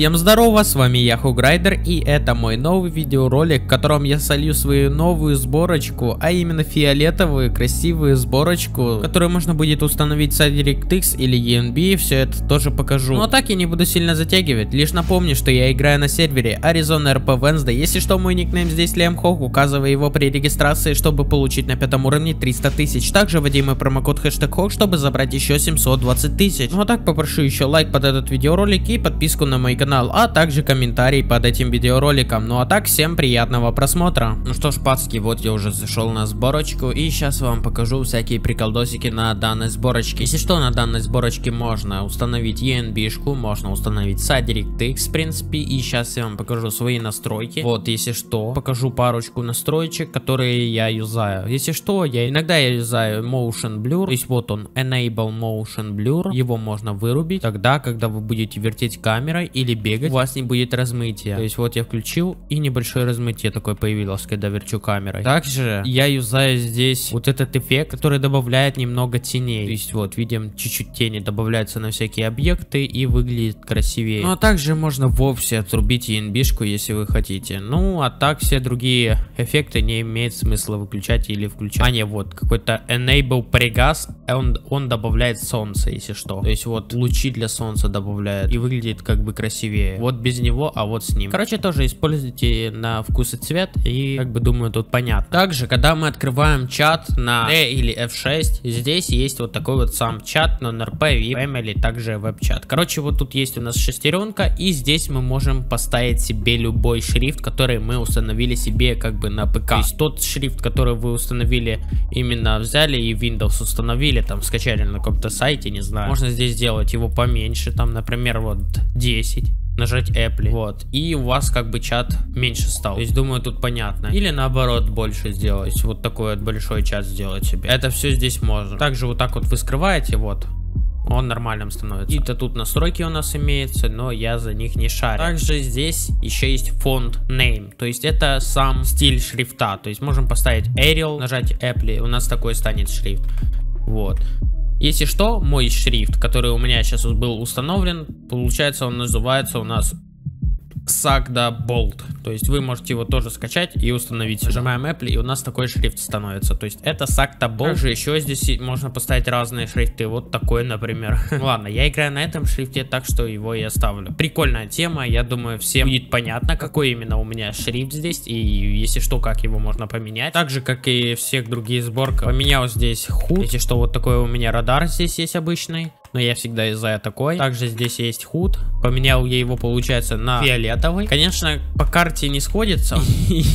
Всем здорово, с вами я Хуграйдер и это мой новый видеоролик, в котором я солью свою новую сборочку, а именно фиолетовую красивую сборочку, которую можно будет установить с DirectX или ENB, все это тоже покажу. Но так я не буду сильно затягивать, лишь напомню, что я играю на сервере Arizona RP Wednesday, если что мой никнейм здесь Лем Хок, указывая его при регистрации, чтобы получить на пятом уровне 300 тысяч. Также вводи мой промокод хэштег Хок, чтобы забрать еще 720 тысяч. Ну а так попрошу еще лайк под этот видеоролик и подписку на мой канал, а также комментарий под этим видеороликом. Ну а так, всем приятного просмотра. Ну что ж, пацки, вот я уже зашел на сборочку и сейчас вам покажу всякие приколдосики на данной сборочке. Если что, на данной сборочке можно установить ENB-шку, можно установить SADirect в принципе, и сейчас я вам покажу свои настройки. Вот, если что, покажу парочку настроечек, которые я юзаю. Если что, я иногда я юзаю Motion Blur, то есть вот он, Enable Motion Blur, его можно вырубить тогда, когда вы будете вертеть камерой или бегать, у вас не будет размытия. То есть вот я включил и небольшое размытие такое появилось, когда верчу камерой. Также я юзаю здесь вот этот эффект, который добавляет немного теней. То есть вот видим чуть-чуть тени добавляются на всякие объекты и выглядит красивее. Ну а также можно вовсе отрубить ENB-шку, если вы хотите. Ну а так все другие эффекты не имеет смысла выключать или включать. А не, вот какой-то Enable Пригаз, он, он добавляет солнце, если что. То есть вот лучи для солнца добавляет и выглядит как бы красивее. Вот без него, а вот с ним. Короче, тоже используйте на вкус и цвет и как бы думаю тут понятно. Также, когда мы открываем чат на D или F6, здесь есть вот такой вот сам чат на NRP, Family, также веб-чат. Короче, вот тут есть у нас шестеренка и здесь мы можем поставить себе любой шрифт, который мы установили себе как бы на ПК. То есть тот шрифт, который вы установили, именно взяли и Windows установили, там скачали на каком-то сайте, не знаю. Можно здесь сделать его поменьше, там, например, вот 10 нажать Apple, вот, и у вас как бы чат меньше стал, то есть думаю тут понятно, или наоборот больше сделать, вот такой вот большой чат сделать себе, это все здесь можно, также вот так вот вы скрываете, вот, он нормальным становится. И-то тут настройки у нас имеются, но я за них не шарю. Также здесь еще есть фонд name, то есть это сам стиль шрифта, то есть можем поставить Arial, нажать Apple, и у нас такой станет шрифт. Вот. Если что, мой шрифт, который у меня сейчас был установлен, получается он называется у нас Sagda Bolt. То есть вы можете его тоже скачать и установить. Нажимаем Apple и у нас такой шрифт становится. То есть это Sagda Bolt. Также еще здесь можно поставить разные шрифты. Вот такой, например. Ладно, я играю на этом шрифте, так что его я оставлю. Прикольная тема. Я думаю, всем будет понятно, какой именно у меня шрифт здесь. И если что, как его можно поменять. Так же, как и всех другие сборки. Поменял здесь худ. Если что, вот такой у меня радар здесь есть обычный но я всегда из-за такой. Также здесь есть худ. Поменял я его, получается, на фиолетовый. Конечно, по карте не сходится,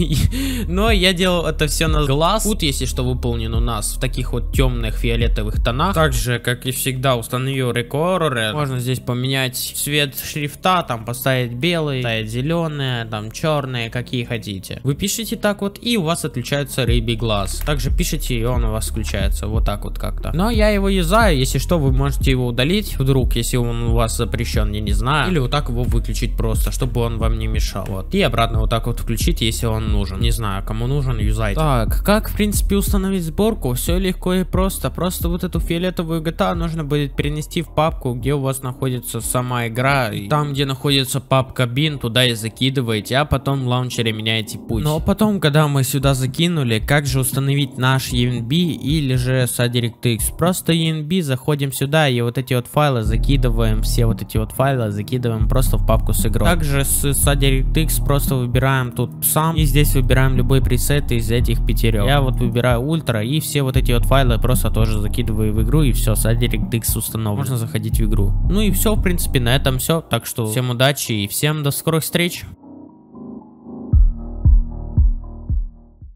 но я делал это все на глаз. Худ, если что, выполнен у нас в таких вот темных фиолетовых тонах. Также, как и всегда, установил рекоры. Можно здесь поменять цвет шрифта, там поставить белый, поставить зеленый, там черные, какие хотите. Вы пишете так вот, и у вас отключается рыбий глаз. Также пишите, и он у вас включается. Вот так вот как-то. Но я его юзаю, если что, вы можете его удалить вдруг, если он у вас запрещен, я не знаю. Или вот так его выключить просто, чтобы он вам не мешал. Вот. И обратно вот так вот включить, если он нужен. Не знаю, кому нужен, юзайте. Так, как в принципе установить сборку? Все легко и просто. Просто вот эту фиолетовую GTA нужно будет перенести в папку, где у вас находится сама игра. И там, где находится папка bin, туда и закидываете, а потом в лаунчере меняете путь. Но потом, когда мы сюда закинули, как же установить наш ENB или же SADirectX? Просто ENB, заходим сюда и вот эти вот файлы закидываем, все вот эти вот файлы закидываем просто в папку с игрой. Также с SADirectX просто выбираем тут сам и здесь выбираем любой пресет из этих пятерек. Я вот выбираю ультра и все вот эти вот файлы просто тоже закидываю в игру и все, SADirectX установлен. Можно заходить в игру. Ну и все, в принципе, на этом все. Так что всем удачи и всем до скорых встреч.